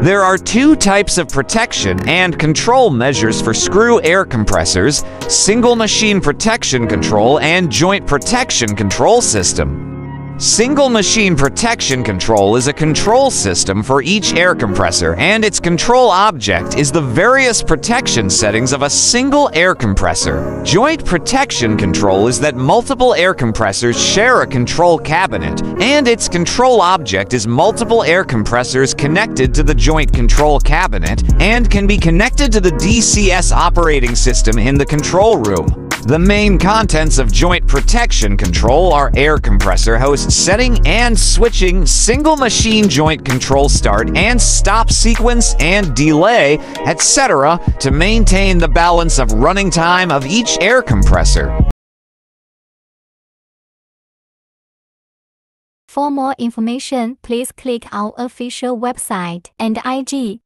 There are two types of protection and control measures for screw air compressors, single machine protection control and joint protection control system. Single Machine Protection Control is a control system for each air compressor, and its control object is the various protection settings of a single air compressor. Joint Protection Control is that multiple air compressors share a control cabinet, and its control object is multiple air compressors connected to the joint control cabinet and can be connected to the DCS operating system in the control room. The main contents of joint protection control are air compressor host setting and switching, single machine joint control start and stop sequence and delay, etc. to maintain the balance of running time of each air compressor. For more information, please click our official website and IG